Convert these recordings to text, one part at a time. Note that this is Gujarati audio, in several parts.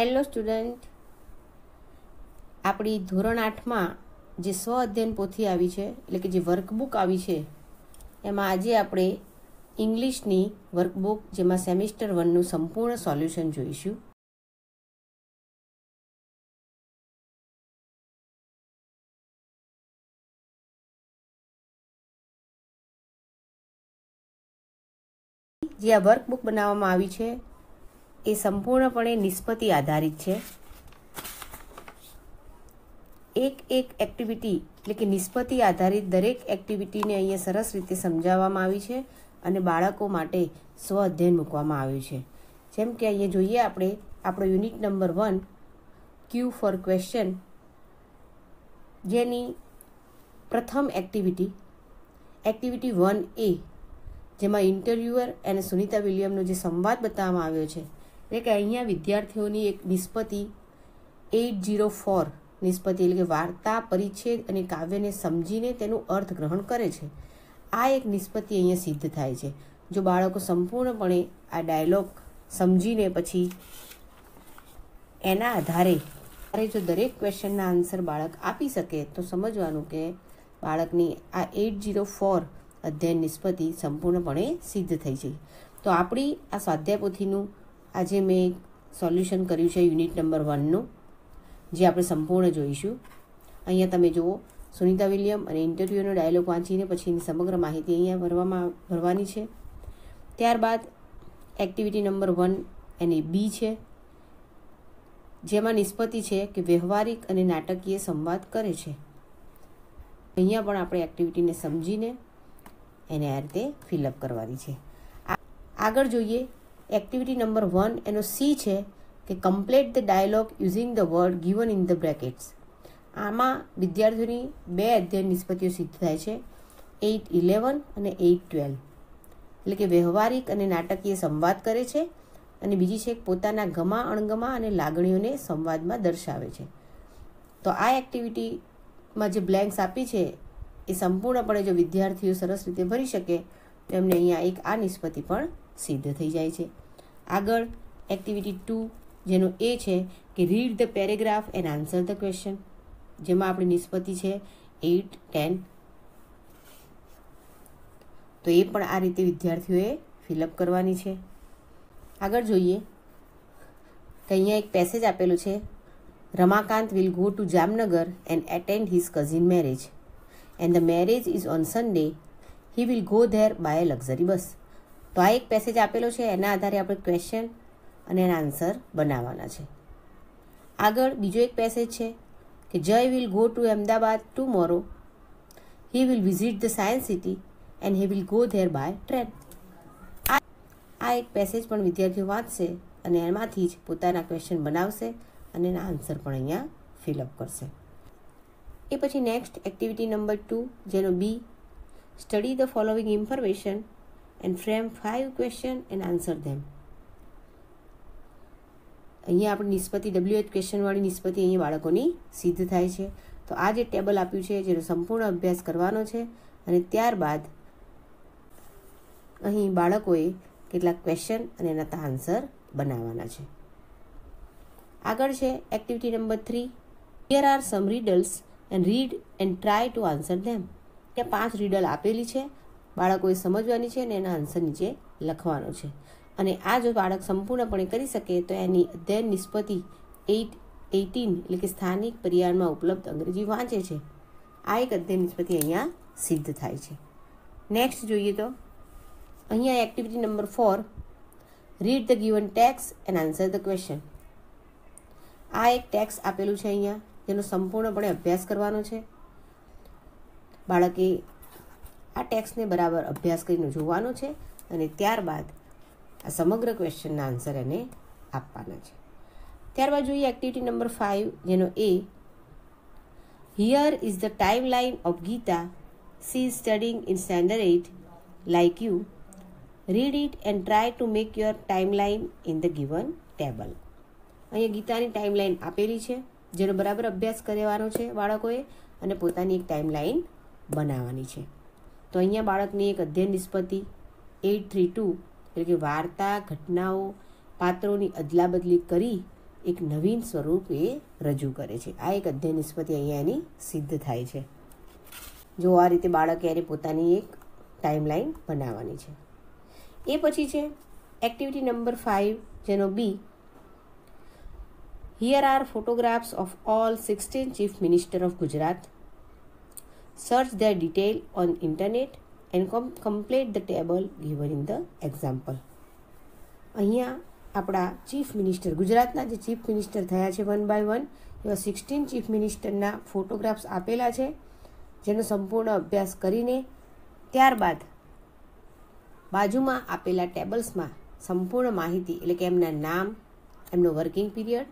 હેલો સ્ટુડન્ટ આપણી ધોરણ આઠમાં જે સ્વ અધ્યયન પોથી આવી છે, એટલે કે જે વર્કબુક આવી છે, એમાં આજે આપણે ઇંગ્લિશની વર્કબુક, જેમાં સેમિસ્ટર વનનું સંપૂર્ણ સોલ્યુશન જોઈશું. જે આ વર્કબુક બનાવવામાં આવી છે એ સંપૂર્ણપણે નિષ્પતિ આધારિત છે. એક એક એક્ટિવિટી એટલે કે નિષ્પતિ આધારિત દરેક એક્ટિવિટીને અહીંયા સરસ રીતે સમજાવવામાં આવી છે અને બાળકો માટે સ્વ અધ્યયન મૂકવામાં આવ્યું છે. જેમ કે અહીંયા જોઈએ આપણે, આપણો unit number one Q four question જેની પ્રથમ એક્ટિવિટી એક્ટિવિટી વન એ જેમાં ઇન્ટરવ્યુઅર અને સુનિતા વિલિયમનો જે સંવાદ બતાવવામાં આવ્યો છે એટલે કે અહીંયા વિદ્યાર્થીઓની એક નિષ્પતિ, એઇટ જીરો ફોર નિષ્પતિ એટલે કે વાર્તા, પરિચ્છેદ અને કાવ્યને સમજીને તેનું અર્થગ્રહણ કરે છે. આ એક નિષ્પતિ અહીંયા સિદ્ધ થાય છે. જો બાળકો સંપૂર્ણપણે આ ડાયલોગ સમજીને પછી એના આધારે જો દરેક ક્વેશ્ચનના આન્સર બાળક આપી શકે, તો સમજવાનું કે બાળકની આ એઇટ જીરો ફોર અધ્યયન નિષ્પતિ સંપૂર્ણપણે સિદ્ધ થઈ છે. તો આપણી આ સ્વાધ્યાય પોથીનું આજે મેં સોલ્યુશન કર્યું છે યુનિટ નંબર વનનું, જે આપણે સંપૂર્ણ જોઈશું. અહીંયા તમે જુઓ, સુનિતા વિલિયમ અને ઇન્ટરવ્યૂનો ડાયલોગ વાંચીને પછી એની સમગ્ર માહિતી અહીંયા ભરવામાં, ભરવાની છે. ત્યારબાદ, એક્ટિવિટી નંબર વન એની બી છે, જેમાં નિષ્પતિ છે કે વ્યવહારિક અને નાટકીય સંવાદ કરે છે. અહીંયા પણ આપણે એક્ટિવિટીને સમજીને એને આ રીતે ફિલઅપ કરવાની છે. આગળ જોઈએ એક્ટિવિટી નંબર વન એનો સી છે કે complete the dialogue using the word given in the brackets આમાં વિદ્યાર્થીઓની બે અધ્યયન નિષ્પત્તિઓ સિદ્ધ થાય છે એઇટ ઇલેવન અને એઇટ ટ્વેલ્વ એટલે કે વ્યવહારિક અને નાટકીય સંવાદ કરે છે અને બીજી છે પોતાના ગમા, અણગમા અને લાગણીઓને સંવાદમાં દર્શાવે છે. તો આ એક્ટિવિટીમાં જે બ્લેન્ક્સ આપી છે, એ સંપૂર્ણપણે જો વિદ્યાર્થીઓ સરસ રીતે ભરી શકે એમને અહીંયા એક આ નિષ્પત્તિ પણ સિદ્ધ થઈ જાય છે. આગળ એક્ટિવિટી ટુ જેનો એ છે કે read the paragraph and answer the question જેમાં આપણી નિષ્પત્તિ છે એઇટ ટેન તો એ પણ આ રીતે વિદ્યાર્થીઓએ ફિલઅપ કરવાની છે. આગળ જોઈએ કે અહીંયા એક પેસેજ આપેલું છે, Ramakant will go to Jamnagar and attend his cousin marriage and the marriage is on Sunday he will go there by luxury bus તો આ એક પેસેજ આપેલો છે, એના આધારે આપણે ક્વેશ્ચન અને એના આન્સર બનાવવાના છે. આગળ બીજો એક પેસેજ છે કે Jay will go to Ahmedabad tomorrow he will visit the science city and he will go there by train આ એક પેસેજ પણ વિદ્યાર્થીઓ વાંચશે અને એમાંથી જ પોતાના ક્વેશ્ચન બનાવશે અને એના આન્સર પણ અહીંયા ફિલઅપ કરશે. એ પછી નેક્સ્ટ એક્ટિવિટી નંબર ટુ જેનો B study the following information and frame five question and answer them અહીંયા આપણે નિષ્પતિ ડબલ્યુ એચ ક્વેશ્ચનવાળી નિષ્પતિ અહીંયા બાળકોની સિદ્ધ થાય છે. તો આ જે ટેબલ આપ્યું છે, જેનો સંપૂર્ણ અભ્યાસ કરવાનો છે અને ત્યારબાદ અહીં બાળકોએ કેટલાક ક્વેશ્ચન અને એના આન્સર બનાવવાના છે. આગળ છે activity number three here are some riddles and read and try to answer them ત્યાં પાંચ રીડલ આપેલી છે, બાળકોએ સમજવાની છે અને એના આન્સર નીચે લખવાનો છે. અને આ જો બાળક સંપૂર્ણપણે કરી શકે, તો એની અધ્યયન નિષ્પતિ એઇટ એઇટીન એટલે કે સ્થાનિક પર્યાયમાં ઉપલબ્ધ અંગ્રેજી વાંચે છે. આ એક અધ્યયન નિષ્પતિ અહીંયા સિદ્ધ થાય છે. નેક્સ્ટ જોઈએ તો. અહીંયા activity number four read the given text and answer the question આ એક ટેક્સ આપેલું છે અહીંયા, જેનો સંપૂર્ણપણે અભ્યાસ કરવાનો છે. બાળકે આ ટેક્સને બરાબર અભ્યાસ કરીને જોવાનો છે અને ત્યારબાદ આ સમગ્ર ક્વેશ્ચનના આન્સર એને આપવાના છે. ત્યારબાદ જોઈએ એક્ટિવિટી નંબર ફાઇવ જેનો A here is the time line of Gita she studying in standard eight like you read it and try to make your time line in the given table અહીંયા ગીતાની ટાઈમ લાઇન આપેલી છે, જેનો બરાબર અભ્યાસ કરવાનો છે બાળકોએ અને પોતાની એક ટાઈમ લાઇન બનાવવાની છે. તો અહીંયા બાળકની એક અધ્યયન નિષ્પત્તિ એઇટ થ્રી ટુ એટલે કે વાર્તા, ઘટનાઓ, પાત્રોની અદલાબદલી કરી એક નવીન સ્વરૂપ એ રજૂ કરે છે. આ એક અધ્યયન નિષ્પત્તિ અહીંયા એની સિદ્ધ થાય છે. જો આ રીતે બાળકે એને પોતાની એક ટાઈમલાઈન બનાવવાની છે. એ પછી છે એક્ટિવિટી નંબર ફાઇવ જેનો B here are photographs of all sixteen chief minister of Gujarat search their detail on internet and com- complete the table given in the example. અહીંયા આપણા ચીફ મિનિસ્ટર ગુજરાતના જે ચીફ મિનિસ્ટર થયા છે વન બાય વન એવા સિક્સટીન ચીફ મિનિસ્ટરના ફોટોગ્રાફ્સ આપેલા છે, જેનો સંપૂર્ણ અભ્યાસ કરીને ત્યારબાદ બાજુમાં આપેલા ટેબલ્સમાં સંપૂર્ણ માહિતી, એટલે કે એમના નામ, એમનો વર્કિંગ પીરિયડ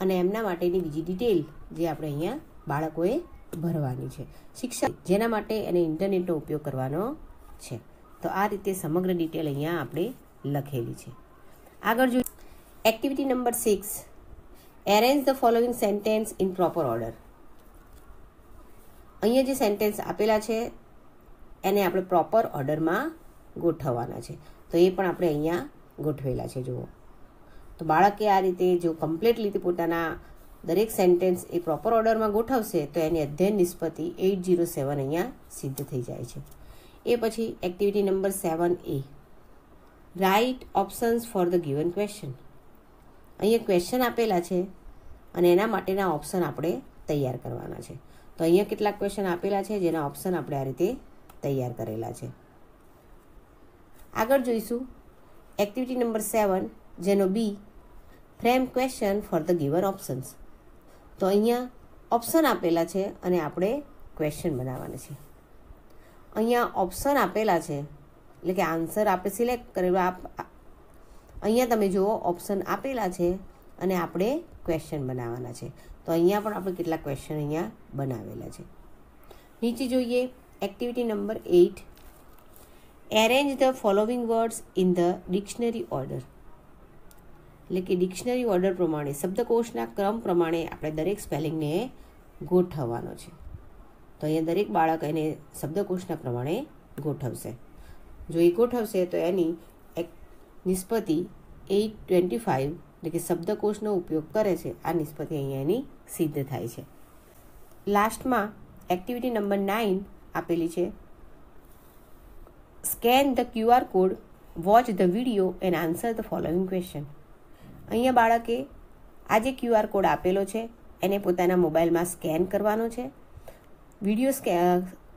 અને એમના માટેની બીજી ડિટેલ જે આપણે અહીંયા બાળકોએ ભરવાની છે. શિક્ષક જેના માટે એને ઇન્ટરનેટનો ઉપયોગ કરવાનો છે. તો આ રીતે સમગ્ર ડિટેલ અહીંયા આપણે લખેલી છે. આગળ જો activity number six arrange the following sentence in proper order અહીંયા જે સેન્ટેન્સ આપેલા છે, એને આપણે પ્રોપર ઓર્ડરમાં ગોઠવવાના છે. તો એ પણ આપણે અહીંયા ગોઠવેલા છે, જુઓ. તો બાળકે આ રીતે જો કમ્પ્લીટ રીતે પોતાના દરેક સેન્ટેન્સ એ પ્રોપર ઓર્ડરમાં ગોઠવશે તો એની અધ્યયન નિષ્પત્તિ એઇટ જીરો સેવન અહીંયા સિદ્ધ થઈ જાય છે. એ પછી activity number seven A write options for the given question અહીંયા ક્વેશ્ચન આપેલા છે અને એના માટેના ઓપ્શન આપણે તૈયાર કરવાના છે. તો અહીંયા કેટલાક ક્વેશ્ચન આપેલા છે, જેના ઓપ્શન આપણે આ રીતે તૈયાર કરેલા છે. આગળ જોઈશું. એક્ટિવિટી નંબર સેવન જેનો B frame question for the given options તો અહીંયા ઓપ્શન આપેલા છે અને આપણે ક્વેશ્ચન બનાવવાના છે. અહીંયા ઓપ્શન આપેલા છે, એટલે કે આન્સર આપણે સિલેક્ટ કરેલો અહીંયા તમે જુઓ ઓપ્શન આપેલા છે અને આપણે ક્વેશ્ચન બનાવવાના છે. તો અહીંયા પણ આપણે કેટલા ક્વેશ્ચન અહીંયા બનાવેલા છે. નીચે જોઈએ activity number eight arrange the following words in the dictionary order એટલે કે ડિક્શનરી ઓર્ડર પ્રમાણે, શબ્દકોશના ક્રમ પ્રમાણે આપણે દરેક સ્પેલિંગને ગોઠવવાનો છે. તો અહીંયા દરેક બાળક એને શબ્દકોશના પ્રમાણે ગોઠવશે. જો એ ગોઠવશે તો એની એક નિષ્પતિ એઇટ ટ્વેન્ટી ફાઇવ એટલે કે શબ્દકોશનો ઉપયોગ કરે છે. આ નિષ્પત્તિ અહીંયા એની સિદ્ધ થાય છે. લાસ્ટમાં એક્ટિવિટી નંબર નાઇન આપેલી છે. Scan the QR code watch the video and answer the following question અહીંયા બાળકે આ જે ક્યુઆર કોડ આપેલો છે. એને પોતાના મોબાઈલમાં સ્કેન કરવાનો છે. વીડિયો સ્કે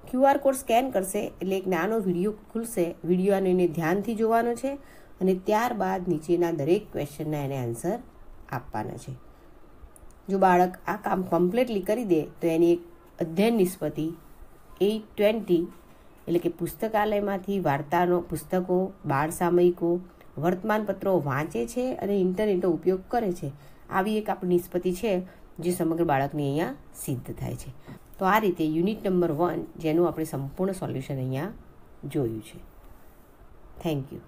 ક્યુઆર કોડ સ્કેન કરશે એટલે એક નાનો વીડિયો ખુલશે. વિડીયોને એને ધ્યાનથી જોવાનો છે અને ત્યારબાદ નીચેના દરેક ક્વેશ્ચનના એને આન્સર આપવાના છે. જો બાળક આ કામ કમ્પ્લીટલી કરી દે તો એની એક અધ્યયન નિષ્પત્તિ એઇટ ટ્વેન્ટી એટલે કે પુસ્તકાલયમાંથી વાર્તાનો, પુસ્તકો બાળ સામયિકો વર્તમાનપત્રો વાંચે છે અને ઇન્ટરનેટનો ઉપયોગ કરે છે. આવી એક આપણી નિષ્પત્તિ છે, જે સમગ્ર બાળકની અહીંયા સિદ્ધ થાય છે. તો આ રીતે યુનિટ નંબર વન, જેનું આપણે સંપૂર્ણ સોલ્યુશન અહીંયા જોયું છે. Thank you.